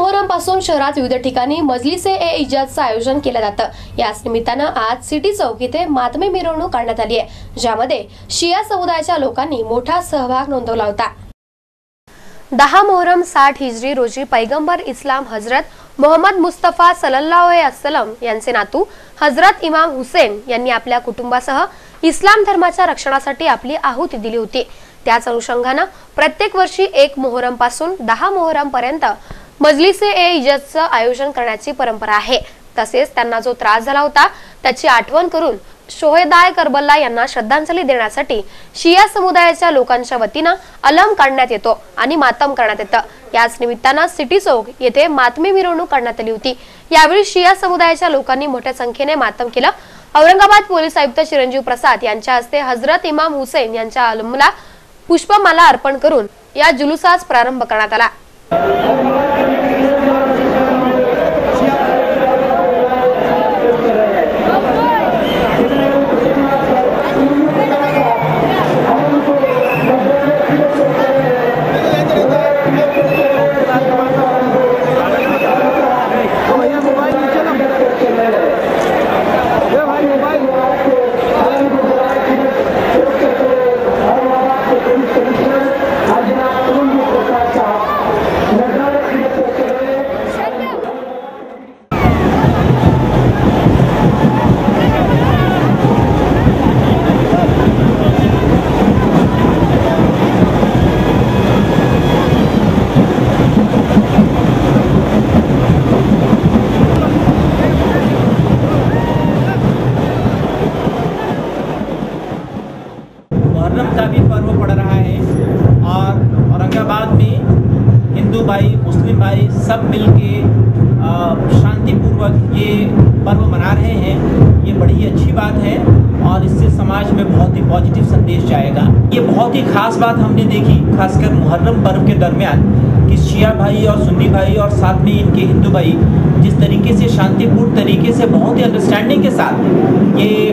मोहरमपासून शहरात विविध ठिकाणी मजलिसे ए इजाजचं आयोजन केलं जातं. याच निमित्तानं आज सिटी चौक इथे मातमी मिरवणूक काढण्यात आली आहे ज्यामध्ये शिया समुदायाच्या लोकांनी मोठा सहभाग नोंदवला होता. दहा मोहरम साठ हिजरी रोजी पैगंबर इस्लाम हजरत मोहम्मद मुस्तफा सलल्लाहु अस्सलम यांचे नातू हजरत इमाम हुसेन यांनी आपल्या कुटुंबासह इस्लाम धर्माच्या रक्षणासाठी आपली आहुती दिली होती. त्याच अनुषंगानं प्रत्येक वर्षी एक मोहरमपासून दहा मोहरम पर्यंत मजलिसे ए इजतचं आयोजन करण्याची परंपरा आहे. तसेच त्यांना जो त्रास झाला होता त्याची आठवण करून शोहेदाय करबल्ला यांना श्रद्धांजली देण्यासाठी शिया समुदायाच्या लोकांच्या वतीनं अलम काढण्यात येतो आणि मातम करण्यात येतं. याच निमित्तानं सिटी चौक येथे मातमी मिरवणूक काढण्यात आली होती. यावेळी शिया समुदायाच्या लोकांनी मोठ्या संख्येने मातम केलं. औरंगाबाद पोलीस आयुक्त चिरंजीव प्रसाद यांच्या हस्ते हजरत इमाम हुसेन यांच्या अलमला पुष्पमाला अर्पण करून या जुलुसास प्रारंभ करण्यात आला. मुहर्रम का भी पर्व पड़ रहा है। और औरंगाबाद में हिंदू भाई मुस्लिम भाई सब मिलके अ, शांतिपूर्वक ये पर्व मना रहे हैं। ये बड़ी अच्छी बात है और इससे समाज में बहुत ही पॉजिटिव संदेश जाएगा। ये बहुत ही खास बात हमने देखी खासकर मुहर्रम पर्व के दरमियान कि शिया भाई और सुन्नी भाई और साथ में इनके हिंदू भाई तरीके से शांतिपूर्ण तरीके से बहुत ही अंडरस्टैंडिंग के साथ ये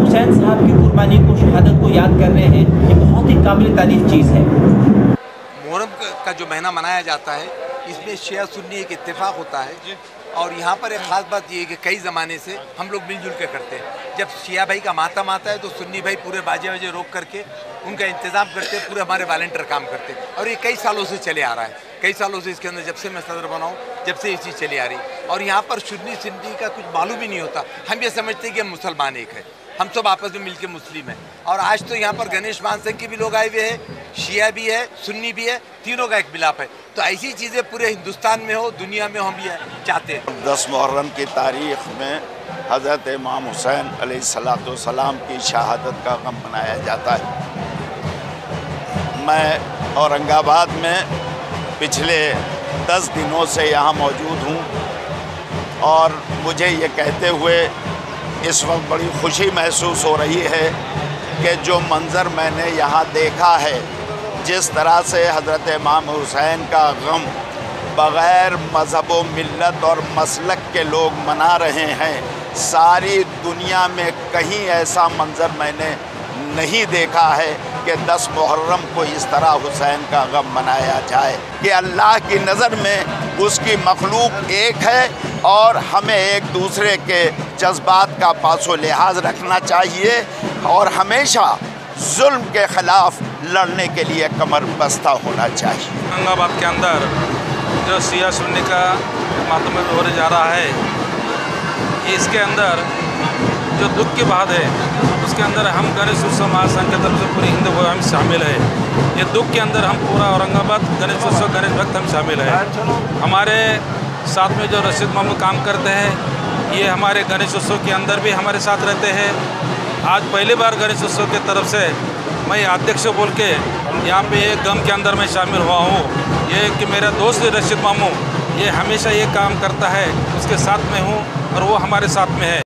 हुसैन साहब की कुर्बानी को शहादत को याद कर रहे हैं। ये बहुत ही काबिल तारीफ़ चीज़ है। मुहर्रम का- जो महीना मनाया जाता है इसमें शिया सुन्नी एक इतफाक़ होता है। और यहाँ पर एक ख़ास बात ये है कि कई ज़माने से हम लोग मिलजुल के करते हैं। जब शिया भाई का मातम आता है तो सुन्नी भाई पूरे बाजे बाजे रोक करके उनका इंतज़ाम करते हैं पूरे हमारे वॉल्टियर काम करते हैं। और ये कई सालों से चले आ रहा है। कई सालों से इसके अंदर जब से मैं सदर बना हूँ, जब से ये चीज़ चली आ रही। और यहाँ पर सुन्नी सिंधी का कुछ मालूम ही नहीं होता। हम ये समझते कि हम मुसलमान एक है। हम सब आपस में मिलके मुस्लिम हैं। और आज तो यहाँ पर गणेश मान संघ के भी लोग आए हुए हैं, शिया भी है, सुन्नी भी है, तीनों का एक मिलाप है। तो ऐसी चीज़ें पूरे हिंदुस्तान में हो, दुनिया में हम ये चाहते हैं। दस मुहर्रम की तारीख में हज़रत इमाम हुसैन सलाम की शहादत का गम मनाया जाता है। मैं औरंगाबाद में पिछले दस दिनों से यहाँ मौजूद हूँ और मुझे ये कहते हुए इस वक्त बड़ी खुशी महसूस हो रही है कि जो मंज़र मैंने यहाँ देखा है, जिस तरह से हज़रत इमाम हुसैन का गम बग़ैर मज़हब व मिल्लत और मसलक के लोग मना रहे हैं, सारी दुनिया में कहीं ऐसा मंज़र मैंने नहीं देखा है। कि दस मुहर्रम को इस तरह हुसैन का गम मनाया जाए कि अल्लाह की नज़र में उसकी मखलूक एक है और हमें एक दूसरे के जज्बात का पासो लिहाज रखना चाहिए और हमेशा जुल्म के ख़िलाफ़ लड़ने के लिए कमर बस्ता होना चाहिए। औरंगाबाद के अंदर जो सिया सुन्नी का मातम होने जा रहा है, इसके अंदर जो दुख की बात है उसके अंदर हम गणेश उत्सव महासंघ की तरफ़ से पूरी हिंदू हम शामिल है। ये दुख के अंदर हम पूरा औरंगाबाद गणेश उत्सव गणेश भक्त हम शामिल है। हमारे साथ में जो रशीद मामू काम करते हैं, ये हमारे गणेश उत्सव के अंदर भी हमारे साथ रहते हैं। आज पहली बार गणेश उत्सव की तरफ़ से मैं अध्यक्ष बोल के यहाँ पे एक गम के अंदर मैं शामिल हुआ हूँ। ये कि मेरा दोस्त रशीद मामू, ये हमेशा ये काम करता है, उसके साथ में हूँ और वो हमारे साथ में है।